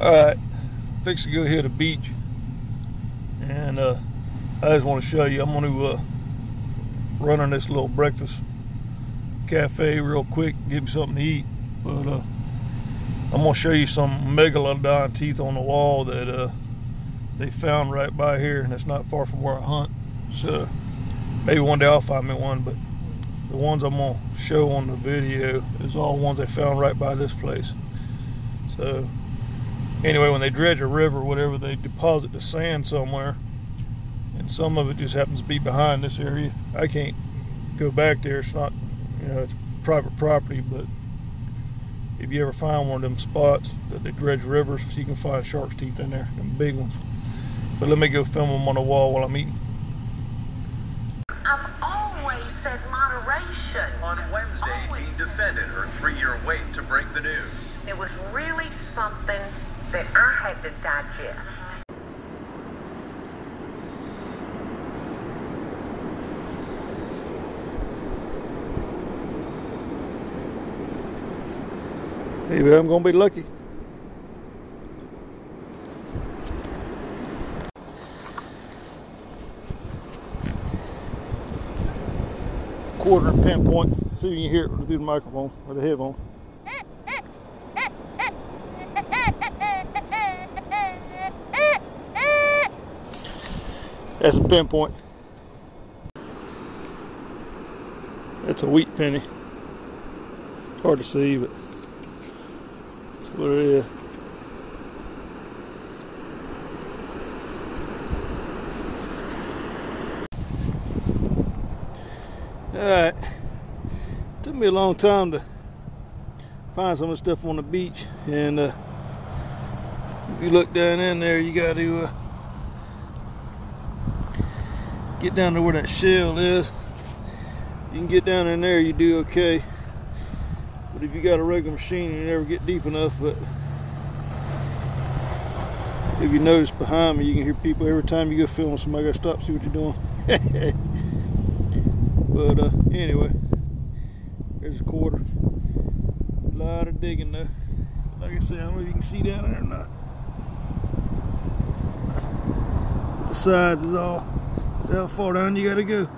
Alright, fix to go hit a beach. And uh, I just want to show you, I'm going to uh, run on this little breakfast cafe real quick, give you something to eat. But uh, I'm going to show you some megalodon teeth on the wall that uh, they found right by here, and it's not far from where I hunt. So maybe one day I'll find me one, but the ones I'm going to show on the video is all ones they found right by this place. So anyway, when they dredge a river, whatever, they deposit the sand somewhere, and some of it just happens to be behind this area. I can't go back there. It's not, you know, it's private property, but if you ever find one of them spots that they dredge rivers, you can find shark's teeth in there, them big ones. But let me go film them on the wall while I'm eating. I've always said moderation. On Wednesday, Always. Dean defended her three-year wait to break the news. It was really something that I had to digest. Maybe I'm gonna be lucky. Quarter pinpoint. See if you can hear it through the microphone or the headphone. That's a pinpoint. That's a wheat penny. Hard to see, but that's what it is. Alright. Took me a long time to find some of the stuff on the beach. And uh, if you look down in there, you got to uh, get down to where that shell is. You can get down in there, you do okay. But if you got a regular machine, you never get deep enough. But if you notice behind me, you can hear people every time you go filming Somebody got to stop, see what you're doing. but uh, anyway, there's a quarter. A lot of digging though. Like I said, I don't know if you can see down there or not. The sides is all. That's how far down you gotta go.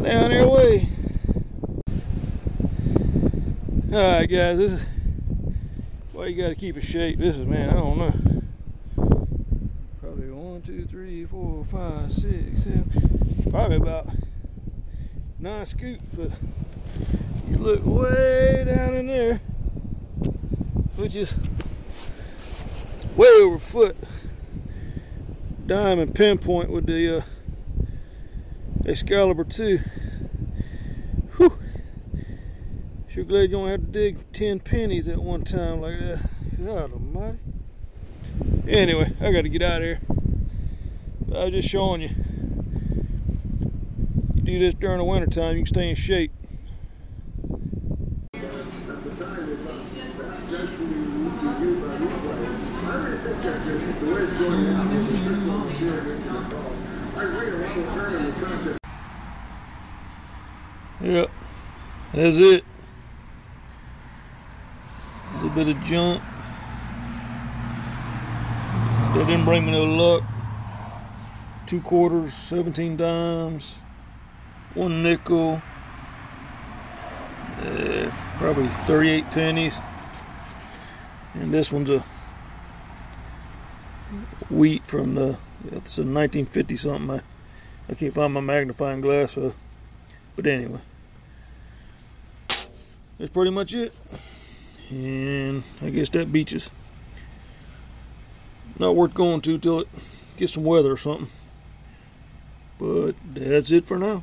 Down their way. Alright guys, this is why you gotta keep a shape. This is man, I don't know. Probably one, two, three, four, five, six, seven, probably about nine scoops, but you look way down in there, which is way over a foot. Diamond pinpoint with the uh, Excalibur 2. Whew. Sure glad you don't have to dig 10 pennies at one time like that. God almighty. Anyway, I got to get out of here. I was just showing you. You do this during the winter time, you can stay in shape. Yep, that's it. A little bit of junk. That didn't bring me no luck. Two quarters, 17 dimes, one nickel, uh, probably 38 pennies. And this one's a wheat from the, it's a 1950 something. I, I can't find my magnifying glass, so, but anyway. That's pretty much it. And I guess that beach is Not worth going to till it gets some weather or something. But that's it for now.